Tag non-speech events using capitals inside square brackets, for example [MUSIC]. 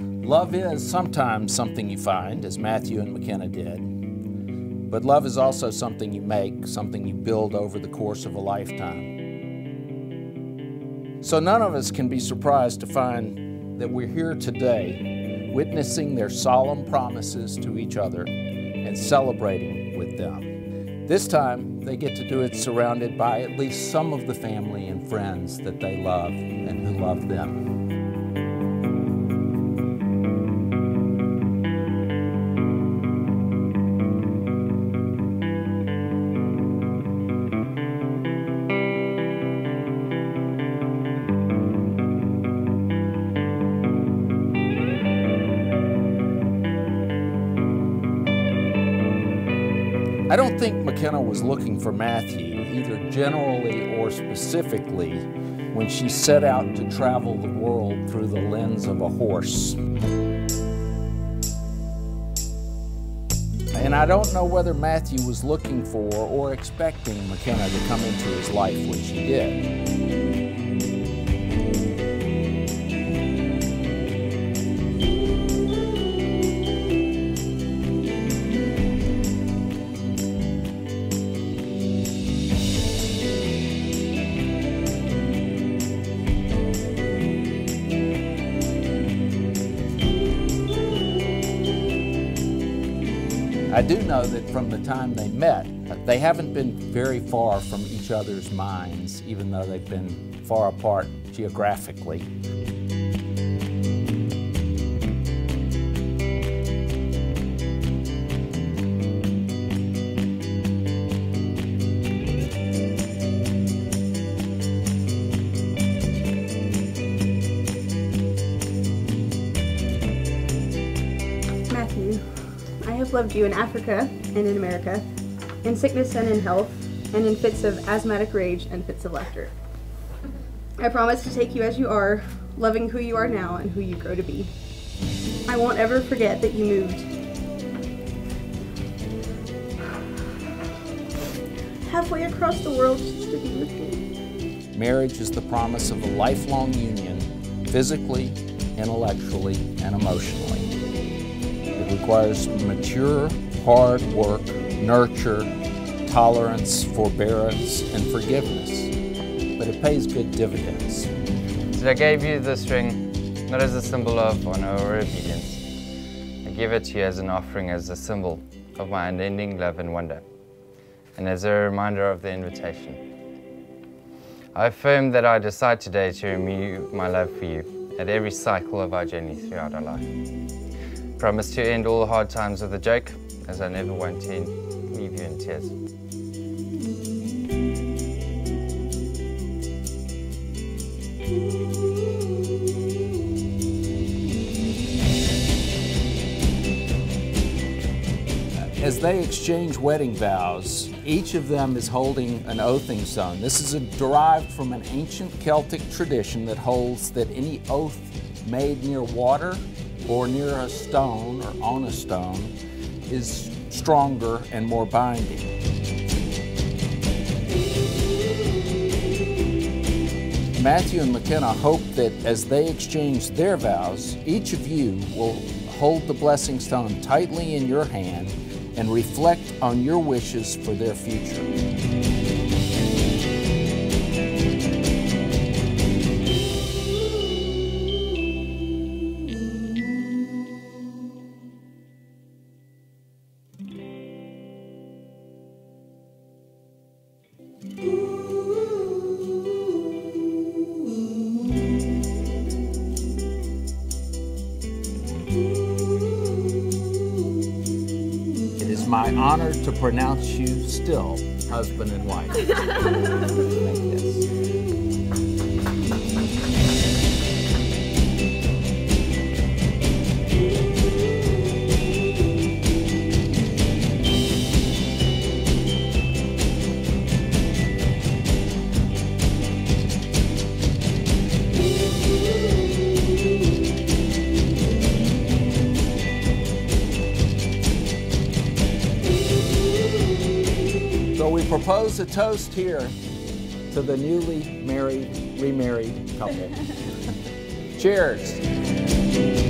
Love is sometimes something you find, as Matthew and McKenna did, but love is also something you make, something you build over the course of a lifetime. So none of us can be surprised to find that we're here today witnessing their solemn promises to each other and celebrating with them. This time, they get to do it surrounded by at least some of the family and friends that they love and who love them. Don't think McKenna was looking for Matthew, either generally or specifically, when she set out to travel the world through the lens of a horse. And I don't know whether Matthew was looking for or expecting McKenna to come into his life when she did. I do know that from the time they met, they haven't been very far from each other's minds, even though they've been far apart geographically. I have loved you in Africa and in America, in sickness and in health, and in fits of asthmatic rage and fits of laughter. I promise to take you as you are, loving who you are now and who you grow to be. I won't ever forget that you moved halfway across the world just to be with me. Marriage is the promise of a lifelong union, physically, intellectually, and emotionally. It requires mature, hard work, nurture, tolerance, forbearance, and forgiveness. But it pays good dividends. So I gave you this ring, not as a symbol of honor or obedience. I give it to you as an offering, as a symbol of my unending love and wonder, and as a reminder of the invitation. I affirm that I decide today to renew my love for you at every cycle of our journey throughout our life. Promise to end all the hard times with a joke, as I never want to leave you in tears. As they exchange wedding vows, each of them is holding an oathing stone. This is derived from an ancient Celtic tradition that holds that any oath made near water or near a stone or on a stone is stronger and more binding. Matthew and McKenna hope that as they exchange their vows, each of you will hold the blessing stone tightly in your hand and reflect on your wishes for their future. My honor to pronounce you still husband and wife. [LAUGHS] we propose a toast here to the newly married, remarried couple. [LAUGHS] Cheers.